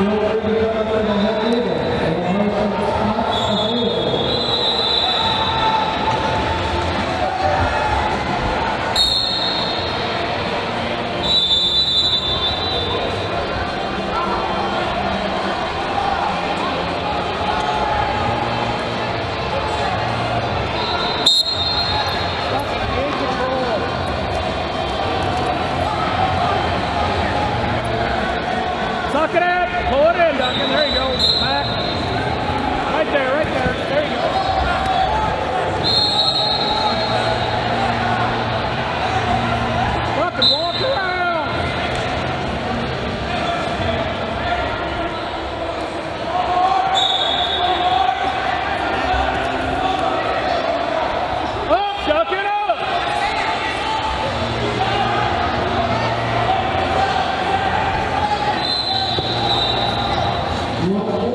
やったー! Obrigado.